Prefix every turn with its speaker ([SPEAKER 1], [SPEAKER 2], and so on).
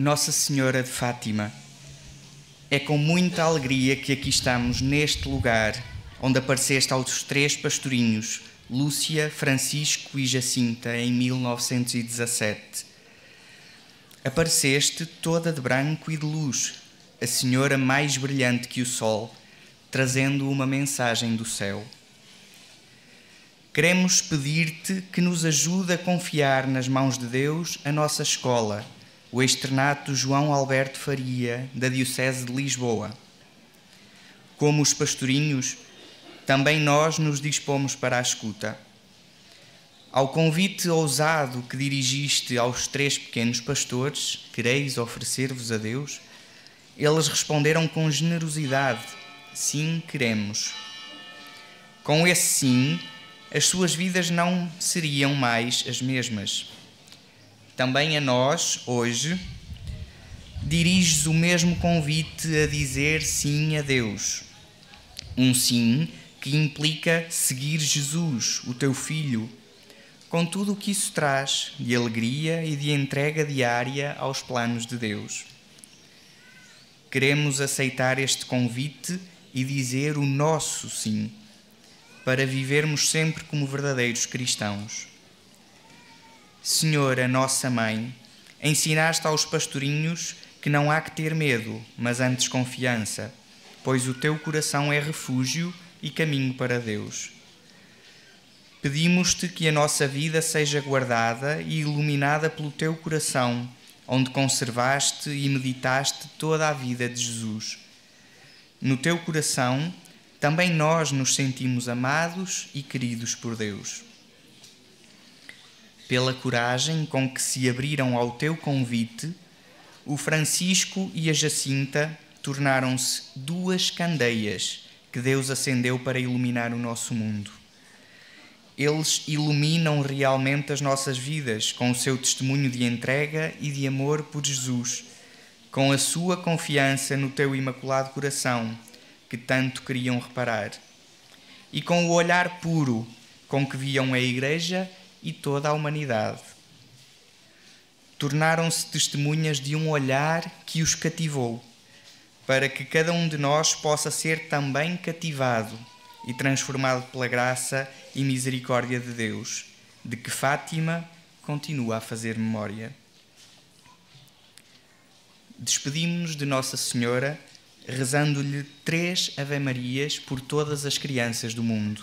[SPEAKER 1] Nossa Senhora de Fátima, é com muita alegria que aqui estamos neste lugar onde apareceste aos três pastorinhos, Lúcia, Francisco e Jacinta, em 1917. Apareceste toda de branco e de luz, a senhora mais brilhante que o sol, trazendo uma mensagem do céu. Queremos pedir-te que nos ajude a confiar nas mãos de Deus a nossa escola, o externato João Alberto Faria, da Diocese de Lisboa. Como os pastorinhos, também nós nos dispomos para a escuta. Ao convite ousado que dirigiste aos três pequenos pastores, quereis oferecer-vos a Deus? Eles responderam com generosidade: Sim, queremos. Com esse sim, as suas vidas não seriam mais as mesmas. Também a nós, hoje, diriges o mesmo convite a dizer sim a Deus. Um sim que implica seguir Jesus, o teu filho, com tudo o que isso traz de alegria e de entrega diária aos planos de Deus. Queremos aceitar este convite e dizer o nosso sim para vivermos sempre como verdadeiros cristãos. Senhora, nossa mãe, ensinaste aos pastorinhos que não há que ter medo, mas antes confiança, pois o teu coração é refúgio e caminho para Deus. Pedimos-te que a nossa vida seja guardada e iluminada pelo teu coração, onde conservaste e meditaste toda a vida de Jesus. No teu coração, também nós nos sentimos amados e queridos por Deus. Pela coragem com que se abriram ao teu convite, o Francisco e a Jacinta tornaram-se duas candeias que Deus acendeu para iluminar o nosso mundo. Eles iluminam realmente as nossas vidas com o seu testemunho de entrega e de amor por Jesus, com a sua confiança no teu imaculado coração que tanto queriam reparar, e com o olhar puro com que viam a Igreja e toda a humanidade. Tornaram-se testemunhas de um olhar que os cativou, para que cada um de nós possa ser também cativado e transformado pela graça e misericórdia de Deus, de que Fátima continua a fazer memória. Despedimos-nos de Nossa Senhora rezando-lhe três Ave-Marias por todas as crianças do mundo.